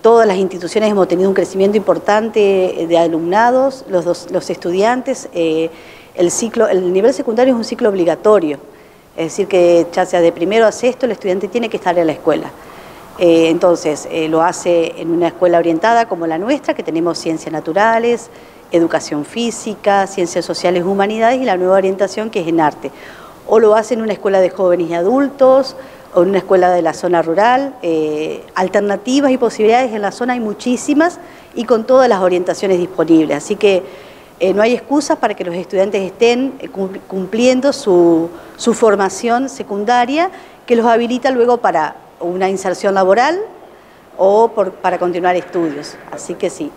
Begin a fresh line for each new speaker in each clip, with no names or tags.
todas las instituciones hemos tenido un crecimiento importante de alumnados, los, los estudiantes, el, ciclo, el nivel secundario es un ciclo obligatorio, es decir que ya sea de primero a sexto el estudiante tiene que estar en la escuela. Eh, entonces, eh, lo hace en una escuela orientada como la nuestra, que tenemos ciencias naturales, educación física, ciencias sociales, humanidades y la nueva orientación que es en arte. O lo hace en una escuela de jóvenes y adultos, en una escuela de la zona rural. Eh, alternativas y posibilidades en la zona hay muchísimas y con todas las orientaciones disponibles. Así que no hay excusas para que los estudiantes estén cumpliendo su, su formación secundaria que los habilita luego para una inserción laboral o para continuar estudios. Así que sí.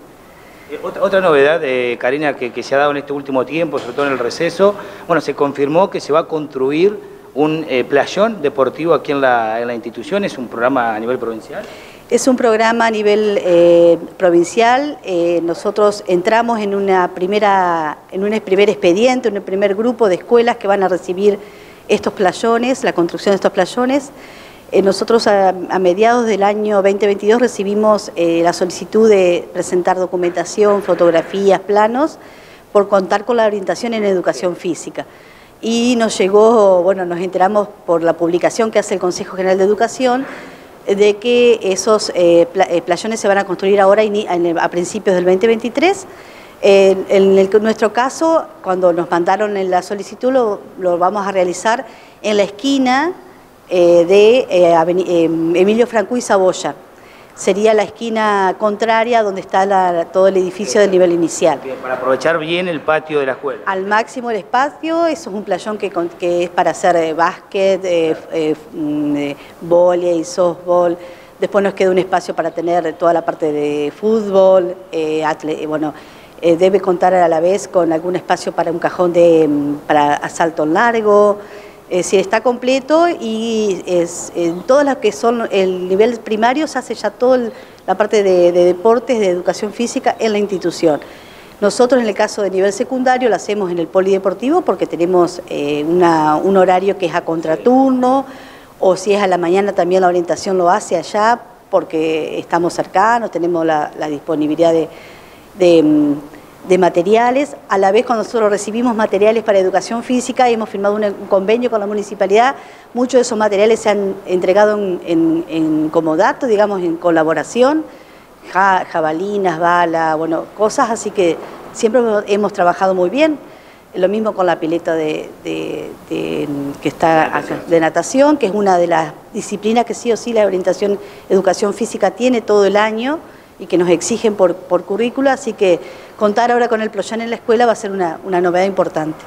Eh, otra, novedad, eh, Karina, que, se ha dado en este último tiempo, sobre todo en el receso, bueno, se confirmó que se va a construir un eh, playón deportivo aquí en la, institución, es un programa a nivel provincial.
Es un programa a nivel provincial, nosotros entramos en, una primera, en un primer expediente, en un primer grupo de escuelas que van a recibir estos playones, la construcción de estos playones. Eh, nosotros a, mediados del año 2022 recibimos eh, la solicitud de presentar documentación, fotografías, planos, por contar con la orientación en educación física. Y nos llegó, bueno, nos enteramos por la publicación que hace el Consejo General de Educación de que esos eh, playones se van a construir ahora a principios del 2023. en, nuestro caso, cuando nos mandaron la solicitud, lo, vamos a realizar en la esquina eh, de eh, eh, Emilio Franco y Saboya. Sería la esquina contraria donde está todo el edificio del nivel inicial.
para aprovechar bien el patio de la escuela.
Al máximo el espacio, eso es un playón que, es para hacer básquet, eh, y softball. Después nos queda un espacio para tener toda la parte de fútbol, bueno, debe contar a la vez con algún espacio para un cajón de, mm, para asalto largo, eh, si está completo y es, en todas las que son el nivel primario se hace ya toda la parte de, deportes, de educación física en la institución. Nosotros en el caso de nivel secundario lo hacemos en el polideportivo porque tenemos eh, un horario que es a contraturno o si es a la mañana también la orientación lo hace allá porque estamos cercanos, tenemos la, disponibilidad de de materiales. A la vez, cuando nosotros recibimos materiales para educación física, hemos firmado un, convenio con la municipalidad, muchos de esos materiales se han entregado en, en, como dato, digamos, en colaboración, jabalinas, balas, bueno, cosas. Así que siempre hemos trabajado muy bien. Lo mismo con la pileta de, que está de natación, que es una de las disciplinas que sí o sí la orientación educación física tiene todo el año y que nos exigen por, por currícula, así que contar ahora con el Ployan en la escuela va a ser una, una novedad importante.